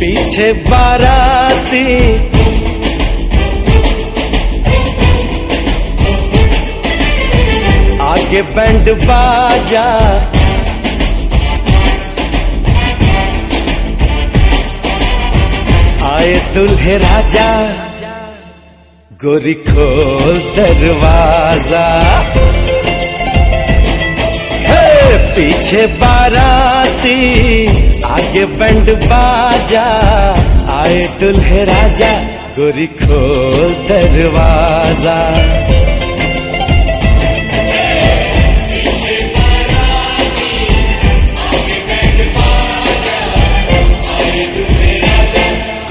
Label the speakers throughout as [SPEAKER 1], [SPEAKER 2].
[SPEAKER 1] पीछे बाराती। आगे बैंड बाजा। आए दुल्हे राजा गोरी खोल दरवाज़ा। पीछे बाराती आगे बैंड बाजा आए दुल्हे राजा गोरी खोल दरवाज़ा।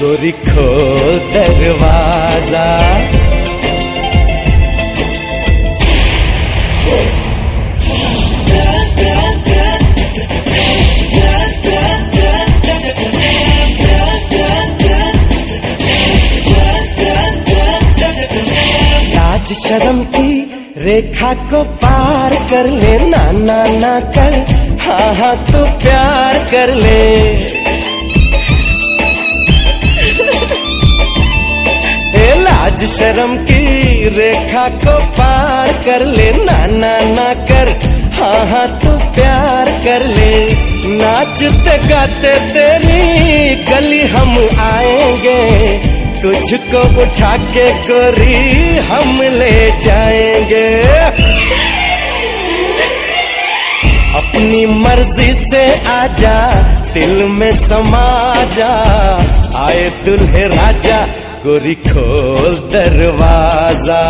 [SPEAKER 1] गोरी खोल दरवाज़ा। शर्म की रेखा को पार कर ले ना ना ना कर। हाँ हाँ तू प्यार कर ले। ए, लाज शर्म की रेखा को पार कर ले ना ना ना कर। हाँ हाँ तू प्यार कर ले। नाचते गाते तेरी गली हम आएँगे। तुझको उठा के गोरी हम ले जाएँगे। अपनी मर्ज़ी से आजा, दिल में समा जा। आए दुल्हे राजा गोरी खोल दरवाज़ा।